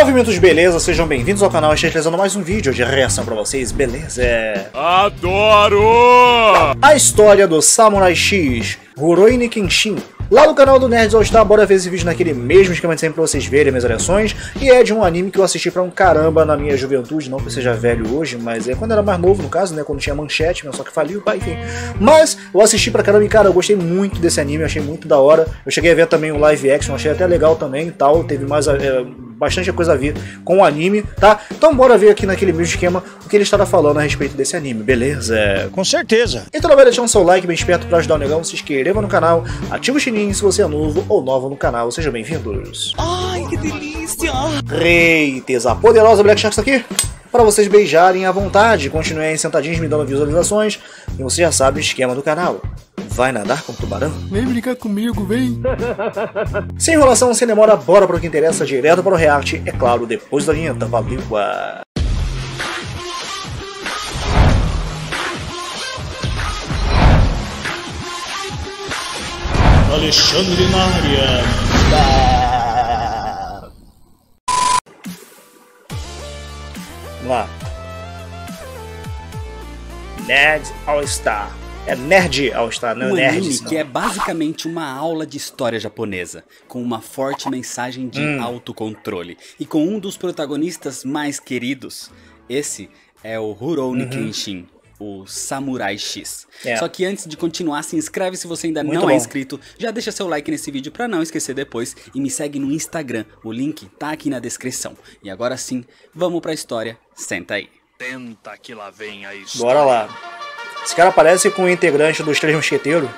Salve mitos, beleza? Sejam bem-vindos ao canal, estou trazendo mais um vídeo de reação pra vocês, beleza? Adoro! A história do Samurai X, Rurouni Kenshin, Lá no canal do Nerds All Star, bora ver esse vídeo naquele mesmo esquema de sempre pra vocês verem minhas reações. E é de um anime que eu assisti pra um caramba na minha juventude, não que eu seja velho hoje, mas é quando era mais novo no caso, né, quando tinha manchete, só que faliu, pá, enfim. Mas eu assisti pra caramba e cara, eu gostei muito desse anime, achei muito da hora. Eu cheguei a ver também o live action, achei até legal também e tal, teve mais é, bastante coisa a ver com o anime, tá? Então bora ver aqui naquele mesmo esquema o que ele estará falando a respeito desse anime, beleza? Com certeza. Então não vai deixar um seu like bem esperto pra ajudar o negão, se inscreva no canal, ativa o sininho se você é novo ou nova no canal, sejam bem-vindos. Ai, que delícia! Reites, a poderosa Black Sharks aqui para vocês beijarem à vontade. Continuem sentadinhos me dando visualizações e você já sabe o esquema do canal. Vai nadar com tubarão? Vem brincar comigo, vem! sem enrolação, sem demora, bora para o que interessa, direto para o react, é claro, depois da vinheta. Valeu! Alexandre na área. Vamos lá. Nerd All Star. É Nerd All Star, não é um Nerd. anime que é basicamente uma aula de história japonesa, com uma forte mensagem de hum. autocontrole e com um dos protagonistas mais queridos. Esse é o Rurouni uhum. Kenshin o Samurai X. É. Só que antes de continuar, se inscreve se você ainda Muito não é bom. é inscrito, já deixa seu like nesse vídeo para não esquecer depois e me segue no Instagram, o link tá aqui na descrição. E agora sim, vamos pra história, senta aí. Tenta que lá vem a história. Bora lá. Esse cara parece com o integrante dos Três Mosqueteiros.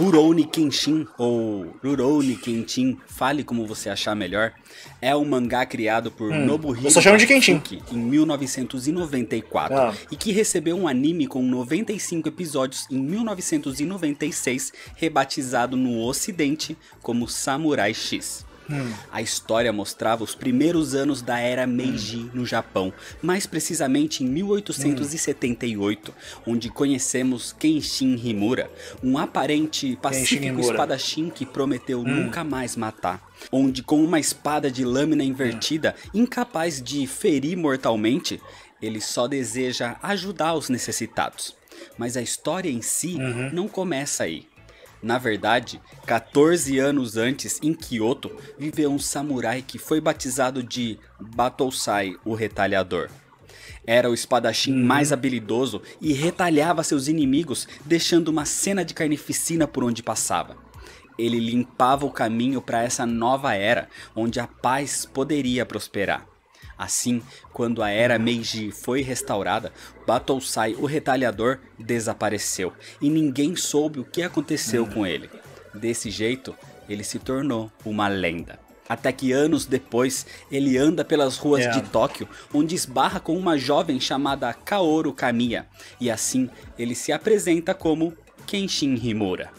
Rurouni Kenshin, ou Rurouni Kenshin, fale como você achar melhor, é um mangá criado por hum, Nobuhiro Kenshin. em 1994 ah. e que recebeu um anime com 95 episódios em 1996, rebatizado no ocidente como Samurai X. Hum. A história mostrava os primeiros anos da era Meiji no Japão, mais precisamente em 1878, hum. onde conhecemos Kenshin Himura, um aparente pacífico espadachim que prometeu hum. nunca mais matar. Onde, com uma espada de lâmina invertida, incapaz de ferir mortalmente, ele só deseja ajudar os necessitados. Mas a história em si uhum. não começa aí. Na verdade, 14 anos antes, em Kyoto, viveu um samurai que foi batizado de Batosai, o Retalhador. Era o espadachim uhum. mais habilidoso e retalhava seus inimigos, deixando uma cena de carnificina por onde passava. Ele limpava o caminho para essa nova era, onde a paz poderia prosperar. Assim, quando a era Meiji foi restaurada, Battlesai, o retalhador, desapareceu e ninguém soube o que aconteceu com ele. Desse jeito, ele se tornou uma lenda. Até que anos depois, ele anda pelas ruas yeah. de é. Tóquio, onde esbarra com uma jovem chamada Kaoru Kamiya, e assim ele se apresenta como Kenshin Himura.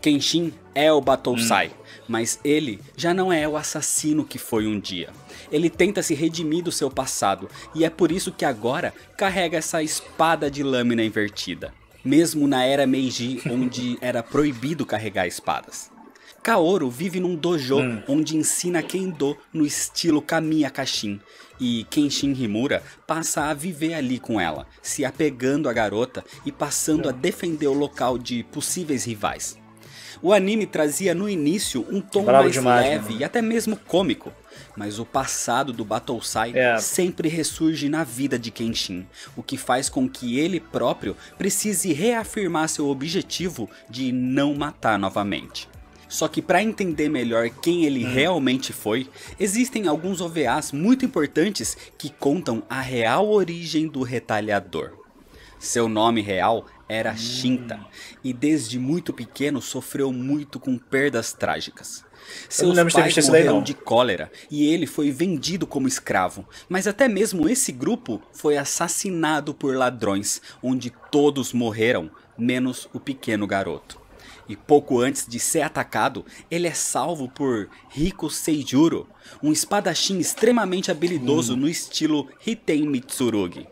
Kenshin é o Battlesai, hum. Mas ele já não é o assassino que foi um dia. Ele tenta se redimir do seu passado, e é por isso que agora carrega essa espada de lâmina invertida. Mesmo na era Meiji, onde era proibido carregar espadas. Kaoru vive num dojo hum. onde ensina Kendo no estilo Kamiya Kashin, e Kenshin Himura passa a viver ali com ela, se apegando à garota e passando a defender o local de possíveis rivais. O anime trazia no início um tom Bravo mais demais, leve mano. e até mesmo cômico, mas o passado do Battlesai é. sempre ressurge na vida de Kenshin, o que faz com que ele próprio precise reafirmar seu objetivo de não matar novamente. Só que para entender melhor quem ele hum. realmente foi, existem alguns OVAs muito importantes que contam a real origem do retalhador. Seu nome real era Shinta e desde muito pequeno sofreu muito com perdas trágicas. Seus pais morreram de cólera e ele foi vendido como escravo. Mas até mesmo esse grupo foi assassinado por ladrões, onde todos morreram, menos o pequeno garoto. E pouco antes de ser atacado, ele é salvo por Riko Seijuro, um espadachim extremamente habilidoso hum. no estilo Hiten Mitsurugi.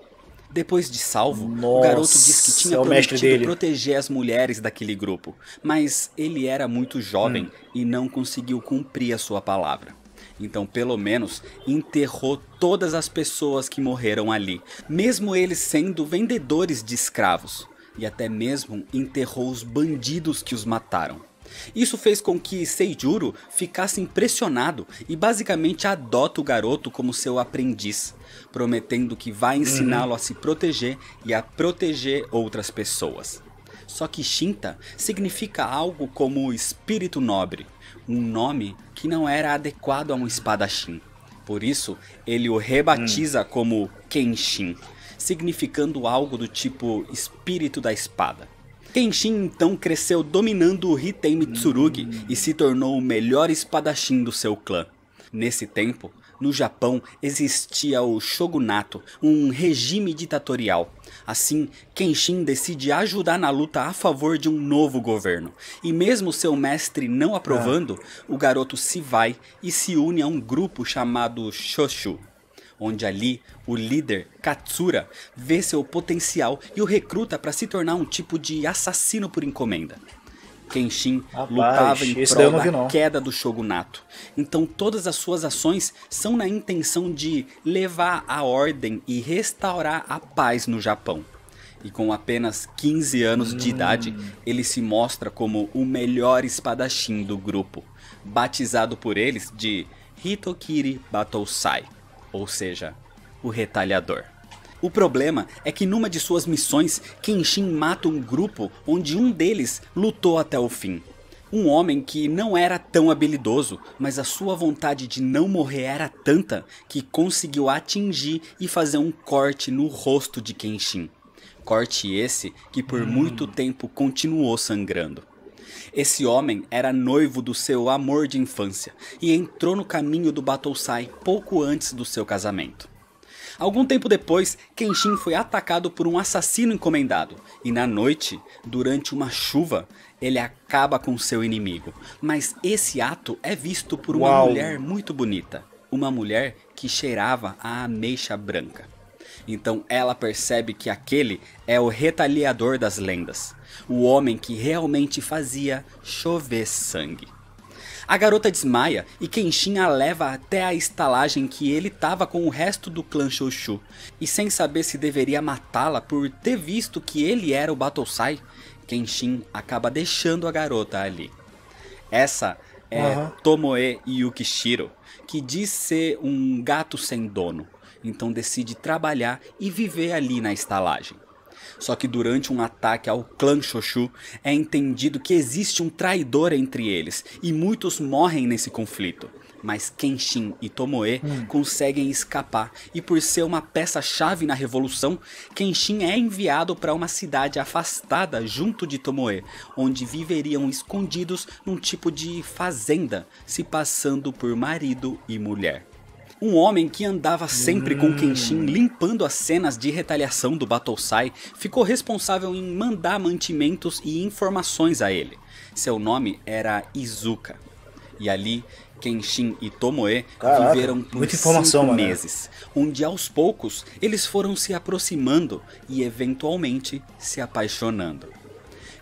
Depois de salvo, Nossa, o garoto diz que tinha é prometido proteger as mulheres daquele grupo, mas ele era muito jovem Hum. e não conseguiu cumprir a sua palavra. Então, pelo menos, enterrou todas as pessoas que morreram ali, mesmo eles sendo vendedores de escravos, e até mesmo enterrou os bandidos que os mataram. Isso fez com que Seijuro ficasse impressionado e basicamente adota o garoto como seu aprendiz, prometendo que vai ensiná-lo a se proteger e a proteger outras pessoas. Só que Shinta significa algo como espírito nobre, um nome que não era adequado a um espadachim. Por isso, ele o rebatiza como Kenshin, significando algo do tipo espírito da espada. Kenshin então cresceu dominando o Hitei Mitsurugi e se tornou o melhor espadachim do seu clã. Nesse tempo, no Japão existia o shogunato, um regime ditatorial. Assim, Kenshin decide ajudar na luta a favor de um novo governo. E mesmo seu mestre não aprovando, o garoto se vai e se une a um grupo chamado Shoshu onde ali o líder Katsura vê seu potencial e o recruta para se tornar um tipo de assassino por encomenda. Kenshin Rapaz, lutava em prol da não. queda do shogunato. Então todas as suas ações são na intenção de levar a ordem e restaurar a paz no Japão. E com apenas 15 anos de idade, ele se mostra como o melhor espadachim do grupo, batizado por eles de Hitokiri Batosai, ou seja, o retalhador. O problema é que numa de suas missões, Kenshin mata um grupo onde um deles lutou até o fim. Um homem que não era tão habilidoso, mas a sua vontade de não morrer era tanta que conseguiu atingir e fazer um corte no rosto de Kenshin. Corte esse que por muito tempo continuou sangrando. Esse homem era noivo do seu amor de infância e entrou no caminho do Batosai pouco antes do seu casamento. Algum tempo depois, Kenshin foi atacado por um assassino encomendado e na noite, durante uma chuva, ele acaba com seu inimigo. Mas esse ato é visto por uma Uau. mulher muito bonita, uma mulher que cheirava a ameixa branca. Então ela percebe que aquele é o retaliador das lendas, o homem que realmente fazia chover sangue. A garota desmaia e Kenshin a leva até a estalagem que ele estava com o resto do clã Shoshu. E sem saber se deveria matá-la por ter visto que ele era o Batosai, Kenshin acaba deixando a garota ali. Essa é Aham. Tomoe Yukishiro, que diz ser um gato sem dono, então decide trabalhar e viver ali na estalagem. Só que durante um ataque ao clã Shoshu, é entendido que existe um traidor entre eles e muitos morrem nesse conflito. Mas Kenshin e Tomoe conseguem escapar e por ser uma peça-chave na revolução, Kenshin é enviado para uma cidade afastada junto de Tomoe, onde viveriam escondidos num tipo de fazenda, se passando por marido e mulher. Um homem que andava sempre com Kenshin limpando as cenas de retaliação do Battlesai ficou responsável em mandar mantimentos e informações a ele. Seu nome era Izuka. E ali, Kenshin e Tomoe Caraca, viveram por cinco meses, onde aos poucos eles foram se aproximando e eventualmente se apaixonando.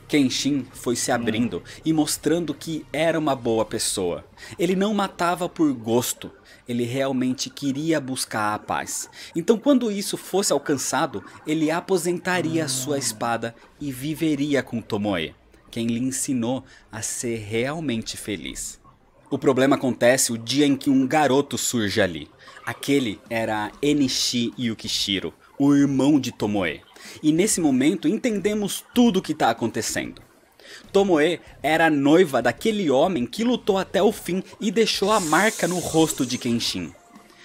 Kenshin foi se abrindo e mostrando que era uma boa pessoa. Ele não matava por gosto, ele realmente queria buscar a paz. Então, quando isso fosse alcançado, ele aposentaria sua espada e viveria com Tomoe, quem lhe ensinou a ser realmente feliz. O problema acontece o dia em que um garoto surge ali. Aquele era Enishi Yukishiro, o irmão de Tomoe. E nesse momento entendemos tudo o que está acontecendo. Tomoe era noiva daquele homem que lutou até o fim e deixou a marca no rosto de Kenshin.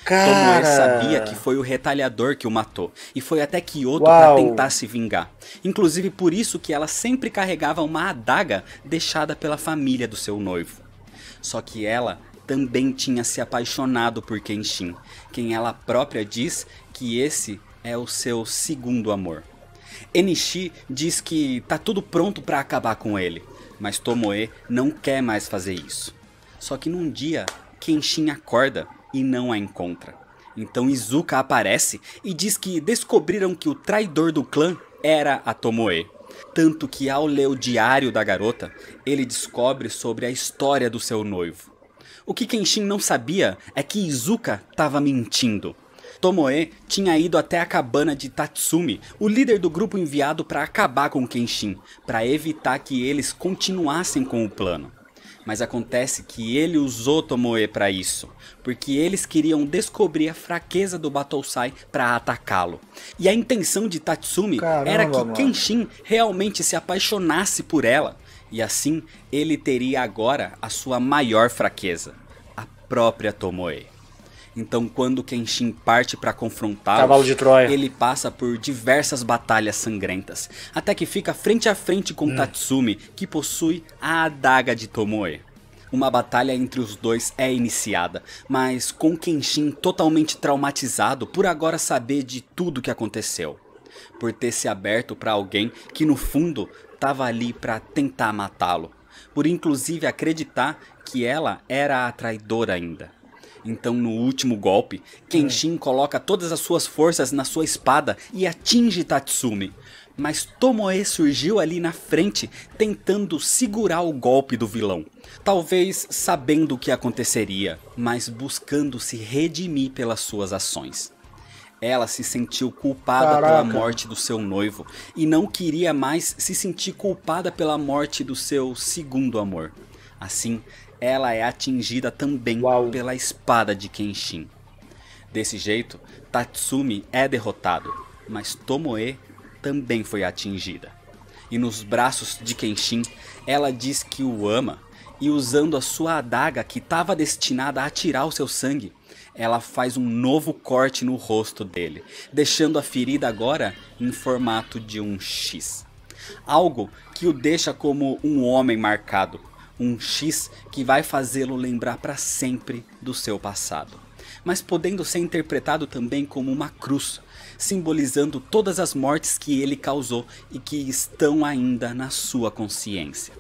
Tomoe Cara, sabia que foi o retalhador que o matou e foi até Kyoto para tentar se vingar. Inclusive por isso que ela sempre carregava uma adaga deixada pela família do seu noivo. Só que ela também tinha se apaixonado por Kenshin, quem ela própria diz que esse é o seu segundo amor. Enishi diz que tá tudo pronto para acabar com ele, mas Tomoe não quer mais fazer isso. Só que num dia, Kenshin acorda e não a encontra. Então Izuka aparece e diz que descobriram que o traidor do clã era a Tomoe. Tanto que ao ler o diário da garota, ele descobre sobre a história do seu noivo. O que Kenshin não sabia é que Izuka estava mentindo. Tomoe tinha ido até a cabana de Tatsumi, o líder do grupo enviado para acabar com Kenshin, para evitar que eles continuassem com o plano. Mas acontece que ele usou Tomoe para isso, porque eles queriam descobrir a fraqueza do Battlesai para atacá-lo. E a intenção de Tatsumi Caramba, era que mano. Kenshin realmente se apaixonasse por ela, e assim ele teria agora a sua maior fraqueza, a própria Tomoe. Então, quando Kenshin parte para confrontá-lo, ele passa por diversas batalhas sangrentas, até que fica frente a frente com hum. Tatsumi, que possui a adaga de Tomoe. Uma batalha entre os dois é iniciada, mas com Kenshin totalmente traumatizado por agora saber de tudo que aconteceu. Por ter se aberto para alguém que no fundo estava ali para tentar matá-lo. Por inclusive acreditar que ela era a traidora ainda. Então, no último golpe, Kenshin coloca todas as suas forças na sua espada e atinge Tatsumi. Mas Tomoe surgiu ali na frente, tentando segurar o golpe do vilão. Talvez sabendo o que aconteceria, mas buscando se redimir pelas suas ações. Ela se sentiu culpada Caraca. pela morte do seu noivo e não queria mais se sentir culpada pela morte do seu segundo amor. Assim, ela é atingida também Uau. pela espada de Kenshin. Desse jeito, Tatsumi é derrotado, mas Tomoe também foi atingida. E nos braços de Kenshin, ela diz que o ama, e usando a sua adaga que estava destinada a atirar o seu sangue, ela faz um novo corte no rosto dele, deixando a ferida agora em formato de um X. Algo que o deixa como um homem marcado, um X que vai fazê-lo lembrar para sempre do seu passado, mas podendo ser interpretado também como uma cruz, simbolizando todas as mortes que ele causou e que estão ainda na sua consciência.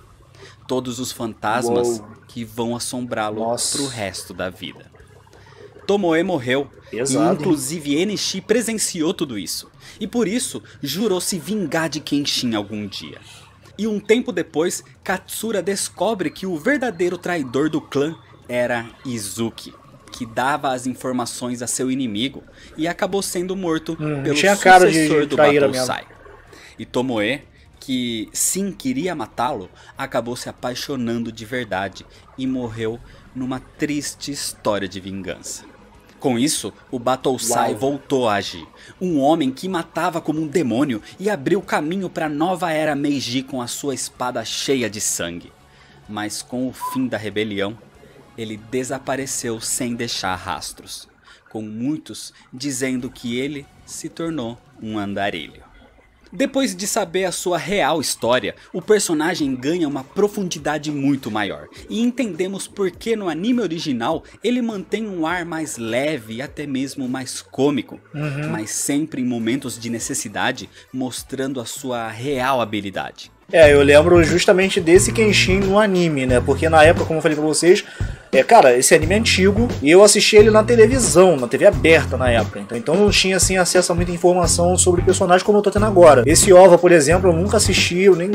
Todos os fantasmas Uou. que vão assombrá-lo pro resto da vida. Tomoe morreu, Pesado, e inclusive Enishi presenciou tudo isso, e por isso jurou se vingar de Kenshin algum dia. E um tempo depois, Katsura descobre que o verdadeiro traidor do clã era Izuki, que dava as informações a seu inimigo e acabou sendo morto hum, pelo sucessor de, de do Battlesai. E Tomoe, que sim queria matá-lo, acabou se apaixonando de verdade e morreu numa triste história de vingança. Com isso, o Battlesai voltou a agir. Um homem que matava como um demônio e abriu caminho para a nova era Meiji com a sua espada cheia de sangue. Mas com o fim da rebelião, ele desapareceu sem deixar rastros, com muitos dizendo que ele se tornou um andarilho. Depois de saber a sua real história, o personagem ganha uma profundidade muito maior, e entendemos por que no anime original ele mantém um ar mais leve e até mesmo mais cômico, uhum. mas sempre em momentos de necessidade, mostrando a sua real habilidade. É, eu lembro justamente desse Kenshin no anime, né? Porque na época, como eu falei pra vocês, é, cara, esse anime é antigo e eu assisti ele na televisão, na TV aberta na época. Então, então não tinha assim acesso a muita informação sobre o personagem como eu tô tendo agora. Esse OVA, por exemplo, eu nunca assisti, eu nem.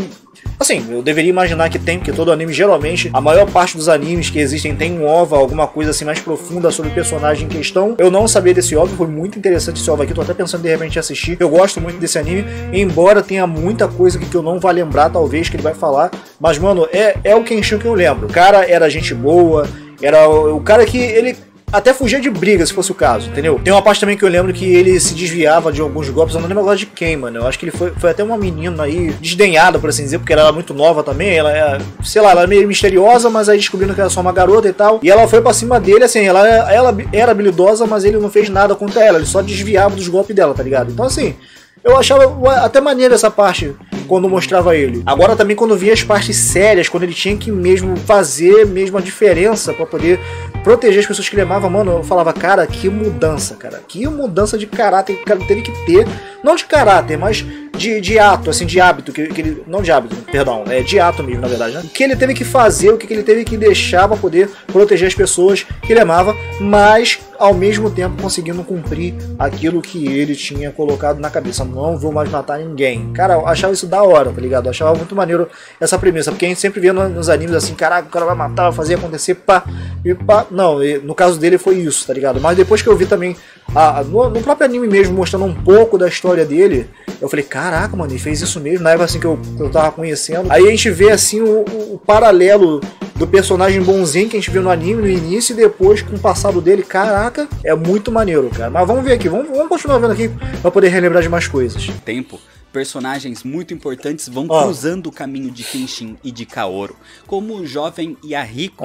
Assim, eu deveria imaginar que tem, porque todo anime, geralmente, a maior parte dos animes que existem tem um OVA, alguma coisa assim mais profunda sobre o personagem em questão. Eu não sabia desse OVA, foi muito interessante esse OVA aqui, tô até pensando de repente assistir. Eu gosto muito desse anime, embora tenha muita coisa que eu não vá lembrar, talvez, que ele vai falar. Mas, mano, é, é o Kenshin que eu lembro. O cara era gente boa, era o, o cara que ele até fugia de briga, se fosse o caso, entendeu? Tem uma parte também que eu lembro que ele se desviava de alguns golpes, eu não lembro agora de quem, mano. Eu acho que ele foi, foi até uma menina aí, desdenhada, por assim dizer, porque ela era muito nova também. Ela é, sei lá, ela era meio misteriosa, mas aí descobrindo que era só uma garota e tal. E ela foi pra cima dele, assim, ela, ela era habilidosa, mas ele não fez nada contra ela, ele só desviava dos golpes dela, tá ligado? Então, assim, eu achava até maneiro essa parte quando mostrava ele. Agora também quando via as partes sérias, quando ele tinha que mesmo fazer mesmo a diferença para poder proteger as pessoas que ele amava, mano, eu falava, cara, que mudança, cara. Que mudança de caráter que cara teve que ter. Não de caráter, mas de, de ato, assim, de hábito, que, que ele. Não de hábito, perdão, é de ato mesmo, na verdade, né? O que ele teve que fazer, o que ele teve que deixar para poder proteger as pessoas que ele amava, mas ao mesmo tempo conseguindo cumprir aquilo que ele tinha colocado na cabeça. Não vou mais matar ninguém. Cara, eu achava isso da hora, tá ligado? Eu achava muito maneiro essa premissa, porque a gente sempre via nos animes assim, caraca, o cara vai matar, vai fazer acontecer, pá, e pá. Não, no caso dele foi isso, tá ligado? Mas depois que eu vi também a, no, no, próprio anime mesmo, mostrando um pouco da história dele, eu falei, caraca, mano, ele fez isso mesmo, na época assim que eu, que eu tava conhecendo. Aí a gente vê assim o, o, paralelo do personagem bonzinho que a gente viu no anime no início e depois com o passado dele, caraca, é muito maneiro, cara. Mas vamos ver aqui, vamos, vamos continuar vendo aqui pra poder relembrar de mais coisas. Tempo personagens muito importantes vão oh. cruzando o caminho de Kenshin e de Kaoru, como o jovem Yahiko,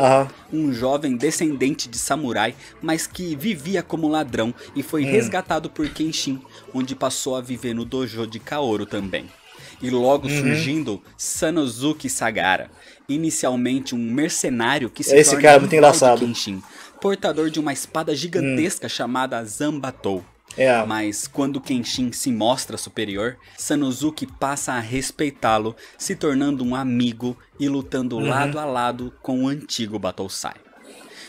um jovem descendente de samurai, mas que vivia como ladrão e foi hum. resgatado por Kenshin, onde passou a viver no dojo de Kaoru também. E logo uhum. surgindo Sanosuke Sagara, inicialmente um mercenário que se Esse torna cara é muito engraçado. Kenshin, portador de uma espada gigantesca hum. chamada Zambatou. É. Mas quando Kenshin se mostra superior, Sanosuke passa a respeitá-lo, se tornando um amigo e lutando uhum. lado a lado com o antigo Battlesai.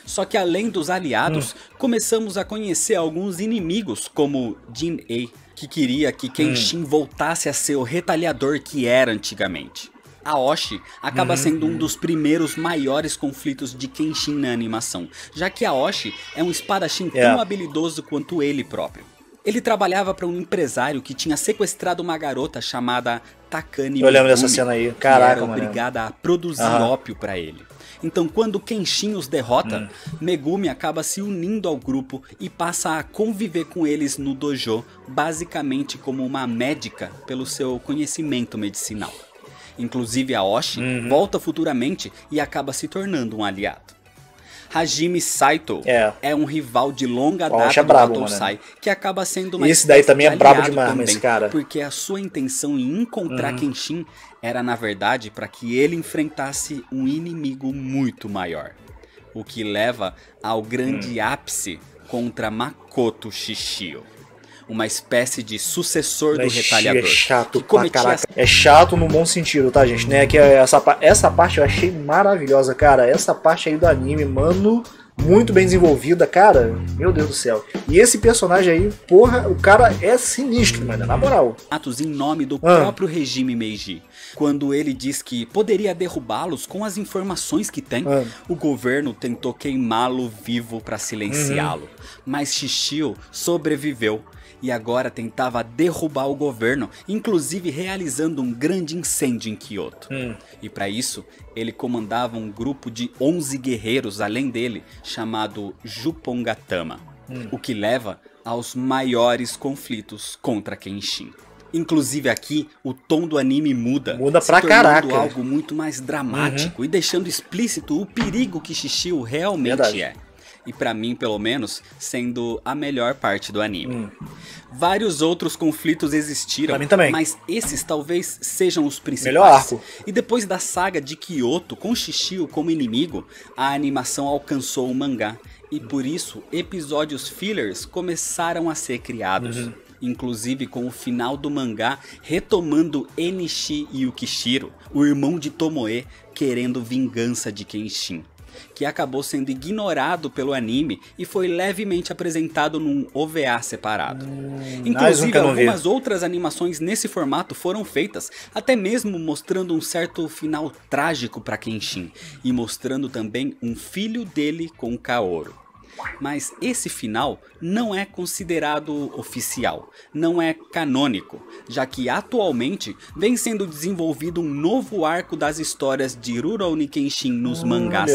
Só que além dos aliados, uhum. começamos a conhecer alguns inimigos, como Jin-Ei, que queria que Kenshin uhum. voltasse a ser o retalhador que era antigamente. Aoshi acaba uhum. sendo um dos primeiros maiores conflitos de Kenshin na animação, já que Aoshi é um espadachim yeah. tão é. habilidoso quanto ele próprio. Ele trabalhava para um empresário que tinha sequestrado uma garota chamada Takani Eu lembro dessa cena aí. Caraca, que era obrigada a produzir ópio para ele. Então, quando Kenshin os derrota, hum. Megumi acaba se unindo ao grupo e passa a conviver com eles no dojo, basicamente como uma médica pelo seu conhecimento medicinal. Inclusive a Oshi uhum. volta futuramente e acaba se tornando um aliado. Hajime Saito é, é um rival de longa data é brabo, do Battlesai, que acaba sendo uma Esse daí também é brabo demais, também, esse cara. Porque a sua intenção em encontrar uhum. Kenshin era na verdade para que ele enfrentasse um inimigo muito maior. O que leva ao grande uhum. ápice contra Makoto Shishio uma espécie de sucessor do retalhador. É chato pra caraca. É chato no bom sentido, tá, gente? Né? Que essa, essa parte eu achei maravilhosa, cara. Essa parte aí do anime, mano muito bem desenvolvida, cara. Meu Deus do céu. E esse personagem aí, porra, o cara é sinistro, mano, na moral. Atos em nome do ah. próprio regime Meiji. Quando ele diz que poderia derrubá-los com as informações que tem, ah. o governo tentou queimá-lo vivo para silenciá-lo. Uhum. Mas Shishio sobreviveu e agora tentava derrubar o governo, inclusive realizando um grande incêndio em Kyoto. Hum. E para isso, ele comandava um grupo de 11 guerreiros além dele, chamado Jupongatama, hum. o que leva aos maiores conflitos contra Kenshin. Inclusive aqui, o tom do anime muda. Muda pra caraca. algo muito mais dramático uhum. e deixando explícito o perigo que Shishio realmente Verdade. é e para mim, pelo menos, sendo a melhor parte do anime. Hum. Vários outros conflitos existiram, mas esses talvez sejam os principais. Melhor arco. E depois da saga de Kyoto com Shishio como inimigo, a animação alcançou o mangá e por isso episódios fillers começaram a ser criados. Uhum inclusive com o final do mangá retomando Enishi Yukishiro, o irmão de Tomoe, querendo vingança de Kenshin que acabou sendo ignorado pelo anime e foi levemente apresentado num OVA separado. Hum, Inclusive, algumas outras animações nesse formato foram feitas, até mesmo mostrando um certo final trágico para Kenshin e mostrando também um filho dele com Kaoru. Mas esse final não é considerado oficial, não é canônico, já que atualmente vem sendo desenvolvido um novo arco das histórias de Rurouni Kenshin nos mangás,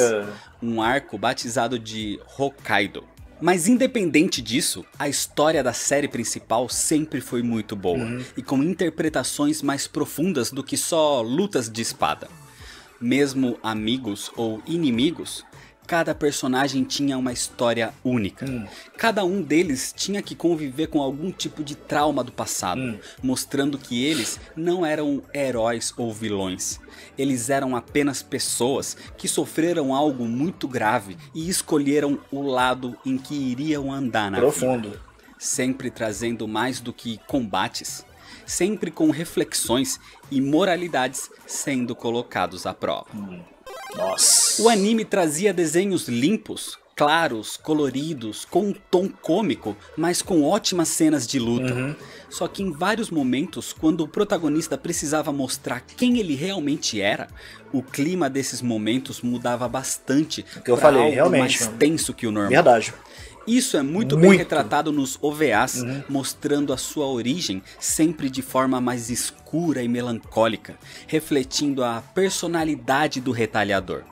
um arco batizado de Hokkaido. Mas independente disso, a história da série principal sempre foi muito boa, uhum. e com interpretações mais profundas do que só lutas de espada. Mesmo amigos ou inimigos, Cada personagem tinha uma história única. Hum. Cada um deles tinha que conviver com algum tipo de trauma do passado, Hum. mostrando que eles não eram heróis ou vilões. Eles eram apenas pessoas que sofreram algo muito grave e escolheram o lado em que iriam andar na vida Profundo. sempre trazendo mais do que combates, sempre com reflexões e moralidades sendo colocados à prova. Nossa. O anime trazia desenhos limpos, claros, coloridos, com um tom cômico, mas com ótimas cenas de luta. Só que em vários momentos, quando o protagonista precisava mostrar quem ele realmente era, o clima desses momentos mudava bastante que eu falei, algo realmente, mais mano. tenso que o normal. Verdade. Isso é muito, bem Muito. retratado nos OVAs, mostrando a sua origem sempre de forma mais escura e melancólica, refletindo a personalidade do retalhador.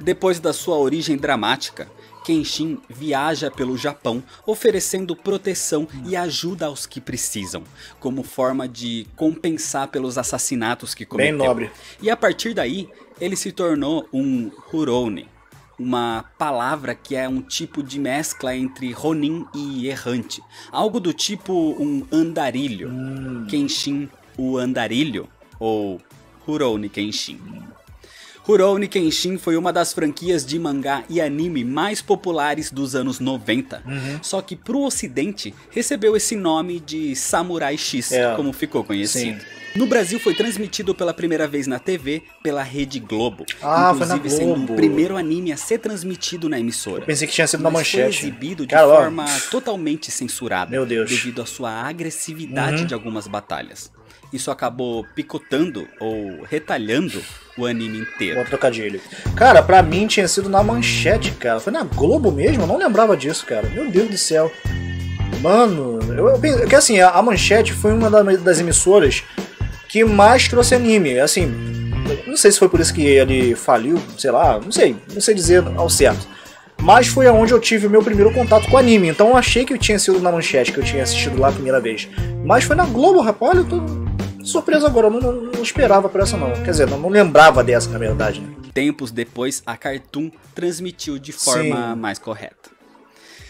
Depois da sua origem dramática, Kenshin viaja pelo Japão oferecendo proteção e ajuda aos que precisam, como forma de compensar pelos assassinatos que Bem cometeu. nobre. E a partir daí, ele se tornou um Hurouni, uma palavra que é um tipo de mescla entre Ronin e errante, algo do tipo um andarilho, Kenshin o andarilho ou Hurouni Kenshin. Rurouni Kenshin foi uma das franquias de mangá e anime mais populares dos anos 90. Só que pro ocidente recebeu esse nome de Samurai X, É. como ficou conhecido. Sim. No Brasil foi transmitido pela primeira vez na TV pela Rede Globo. Ah, foi na inclusive sendo Globo. o primeiro anime a ser transmitido na emissora. Pensei que tinha sido na Mas foi manchete. exibido de forma totalmente censurada. Meu Deus. Uhum. Devido à sua agressividade de algumas batalhas. Isso acabou picotando ou retalhando o anime inteiro. Bom trocadilho. Cara, pra mim tinha sido na manchete, cara. Foi na Globo mesmo? Eu não lembrava disso, cara. Meu Deus do céu. Mano, eu, eu penso que assim, a, a manchete foi uma da- das emissoras que mais trouxe anime. Assim, não sei se foi por isso que ele faliu, sei lá, não sei, não sei dizer ao certo. Mas foi aonde eu tive o meu primeiro contato com anime. Então eu achei que tinha sido na manchete, que eu tinha assistido lá a primeira vez. Mas foi na Globo, rapaz. Olha, eu tô surpreso agora. Eu não, não- não esperava por essa, não. Quer dizer, não, não lembrava dessa, na verdade. né? Tempos depois, a Cartoon transmitiu de forma Sim. mais correta.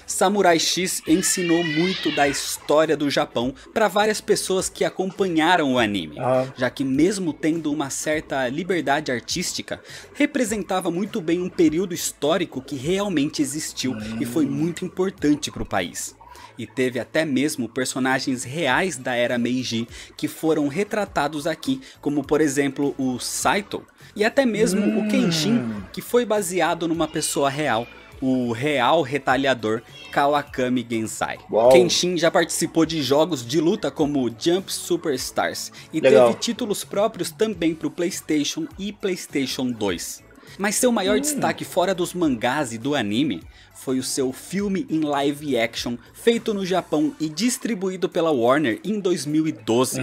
Samurai X ensinou muito da história do Japão para várias pessoas que acompanharam o anime, Aham. já que mesmo tendo uma certa liberdade artística, representava muito bem um período histórico que realmente existiu e foi muito importante para o país. E teve até mesmo personagens reais da era Meiji que foram retratados aqui, como por exemplo o Saito e até mesmo o Kenshin, que foi baseado numa pessoa real, o real retalhador Kawakami Gensai. Uau. Kenshin já participou de jogos de luta como Jump Superstars e Legal. teve títulos próprios também para o PlayStation e PlayStation 2. Mas seu maior destaque fora dos mangás e do anime foi o seu filme em live action feito no Japão e distribuído pela Warner em 2012.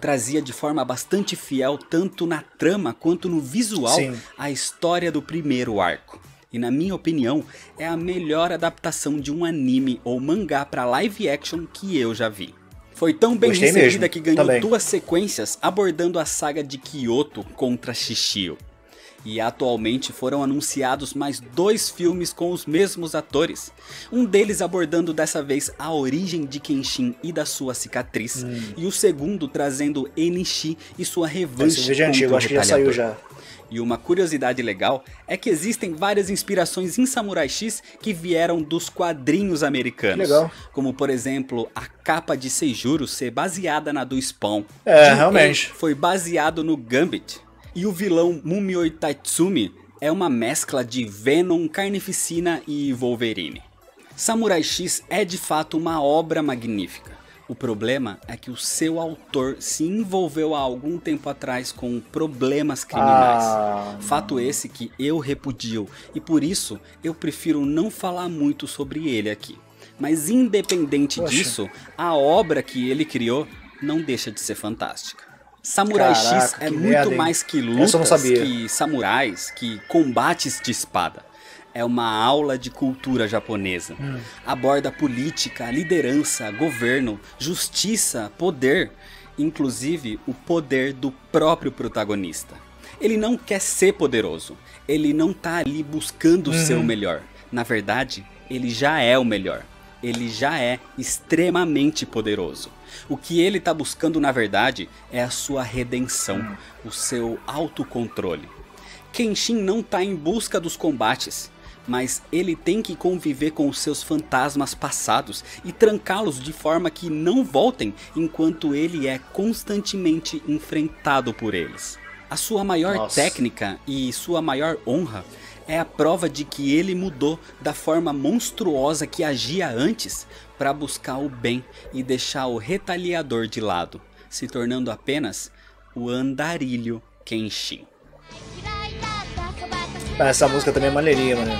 Trazia de forma bastante fiel tanto na trama quanto no visual Sim. a história do primeiro arco. E na minha opinião, é a melhor adaptação de um anime ou mangá para live action que eu já vi. Foi tão bem Gostei recebida mesmo, que ganhou também. duas sequências abordando a saga de Kyoto contra Shishio. E atualmente foram anunciados mais dois filmes com os mesmos atores. Um deles abordando dessa vez a origem de Kenshin e da sua cicatriz. E o segundo trazendo Enishi e sua revanche Esse vídeo é antigo, o acho que já saiu já. E uma curiosidade legal é que existem várias inspirações em Samurai X que vieram dos quadrinhos americanos. Legal. Como por exemplo, a capa de Seijuro ser baseada na do Spawn. É, realmente. Foi baseado no Gambit. E o vilão Mumioi Tatsumi é uma mescla de Venom, Carnificina e Wolverine. Samurai X é de fato uma obra magnífica. O problema é que o seu autor se envolveu há algum tempo atrás com problemas criminais. Ah. Fato esse que eu repudio e por isso eu prefiro não falar muito sobre ele aqui. Mas independente Poxa. disso, a obra que ele criou não deixa de ser fantástica. Samurai X Caraca, é que muito merda, mais que lutas, que samurais, que combates de espada. É uma aula de cultura japonesa. Hum. Aborda política, liderança, governo, justiça, poder, inclusive o poder do próprio protagonista. Ele não quer ser poderoso. Ele não tá ali buscando uhum. ser o melhor. Na verdade, ele já é o melhor. Ele já é extremamente poderoso. O que ele está buscando, na verdade, é a sua redenção, o seu autocontrole. Kenshin não está em busca dos combates, mas ele tem que conviver com os seus fantasmas passados e trancá-los de forma que não voltem enquanto ele é constantemente enfrentado por eles. A sua maior Nossa. técnica e sua maior honra é a prova de que ele mudou da forma monstruosa que agia antes para buscar o bem e deixar o retaliador de lado, se tornando apenas o andarilho Kenshin. Essa música também é maneirinha, mano.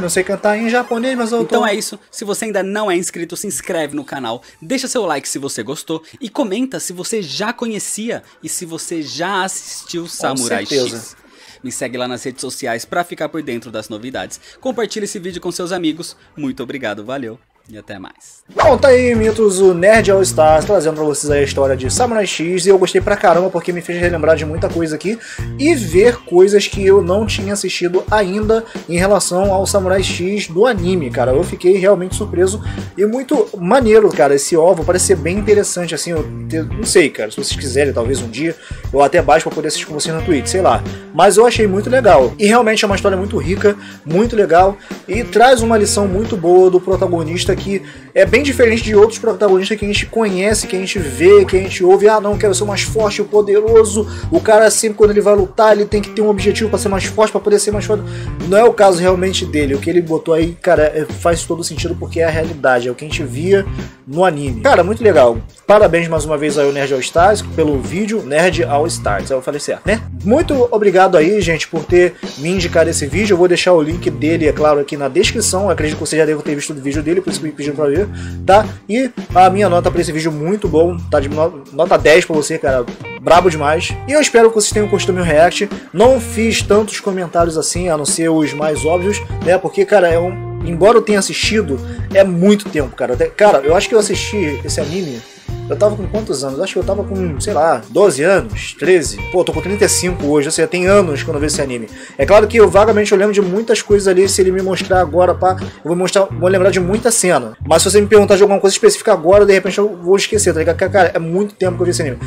Não sei cantar em japonês, mas eu tô... Então é isso. Se você ainda não é inscrito, se inscreve no canal, deixa seu like se você gostou e comenta se você já conhecia e se você já assistiu Samurai X. Me segue lá nas redes sociais para ficar por dentro das novidades. Compartilhe esse vídeo com seus amigos. Muito obrigado, valeu. E até mais. Bom, tá aí, mitos, o Nerd All Stars, trazendo pra vocês a história de Samurai X. E eu gostei pra caramba porque me fez relembrar de muita coisa aqui e ver coisas que eu não tinha assistido ainda em relação ao Samurai X do anime, cara. Eu fiquei realmente surpreso e muito maneiro, cara. Esse ovo parece ser bem interessante, assim. Eu te... não sei, cara. Se vocês quiserem, talvez um dia eu até baixo pra poder assistir com vocês na Twitch, sei lá. Mas eu achei muito legal. E realmente é uma história muito rica, muito legal e traz uma lição muito boa do protagonista que é bem diferente de outros protagonistas que a gente conhece, que a gente vê, que a gente ouve. Ah, não, quero ser mais forte, poderoso. O cara sempre quando ele vai lutar, ele tem que ter um objetivo para ser mais forte, para poder ser mais forte. Não é o caso realmente dele. O que ele botou aí, cara, é, faz todo sentido porque é a realidade, é o que a gente via no anime. Cara, muito legal. Parabéns mais uma vez ao Nerd All Stars pelo vídeo Nerd All Stars. Eu falei certo, né? Muito obrigado aí, gente, por ter me indicado esse vídeo. Eu vou deixar o link dele, é claro, aqui na descrição. Eu acredito que você já deve ter visto o vídeo dele, por isso que me pediram pra ver, tá? E a minha nota para esse vídeo muito bom, tá? De nota 10 pra você, cara. Brabo demais. E eu espero que vocês tenham gostado do meu react. Não fiz tantos comentários assim, a não ser os mais óbvios, né? Porque, cara, é um embora eu tenha assistido, é muito tempo, cara. Cara, eu acho que eu assisti esse anime eu tava com quantos anos? Acho que eu tava com, sei lá, 12 anos, 13. Pô, tô com 35 hoje, ou seja, tem anos que eu não vejo esse anime. É claro que eu vagamente eu lembro de muitas coisas ali, se ele me mostrar agora, pá, eu vou mostrar, vou lembrar de muita cena. Mas se você me perguntar de alguma coisa específica agora, de repente eu vou esquecer, tá ligado? Cara, é muito tempo que eu vi esse anime.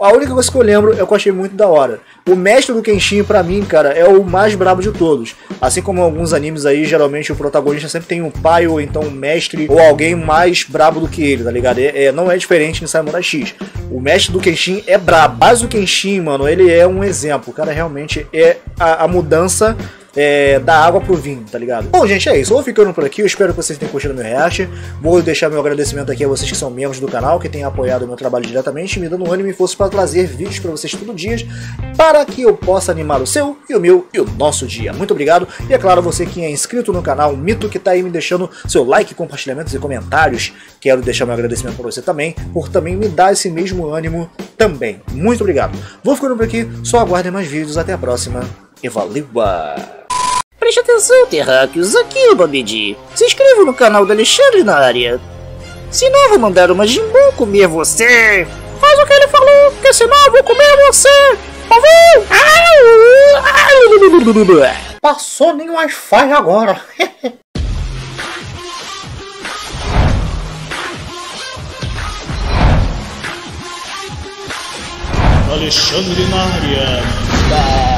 a única coisa que eu lembro é que eu achei muito da hora. O mestre do Kenshin, pra mim, cara, é o mais brabo de todos. Assim como alguns animes aí, geralmente o protagonista sempre tem um pai ou então um mestre ou alguém mais brabo do que ele, tá ligado? É, é não é diferente em Samurai X. O mestre do Kenshin é brabo. Mas o Kenshin, mano, ele é um exemplo. O cara realmente é a, a mudança é, da água pro vinho, tá ligado? Bom, gente, é isso. vou ficando por aqui. Eu espero que vocês tenham curtido meu react. Vou deixar meu agradecimento aqui a vocês que são membros do canal, que têm apoiado o meu trabalho diretamente, me dando ânimo e força para trazer vídeos para vocês todo dia, para que eu possa animar o seu e o meu e o nosso dia. Muito obrigado. E é claro, você que é inscrito no canal, Mito, que tá aí me deixando seu like, compartilhamentos e comentários. Quero deixar meu agradecimento para você também, por também me dar esse mesmo ânimo também. Muito obrigado. Vou ficando por aqui. Só aguardem mais vídeos. Até a próxima. E valeu! Preste atenção, terráqueos, aqui é o Babidi. Se inscreva no canal do Alexandre na área. Senão eu vou mandar uma Jimbu comer você. Faz o que ele falou, porque senão eu vou comer você. Ouviu? Passou nem Wi-Fi agora. Alexandre na área.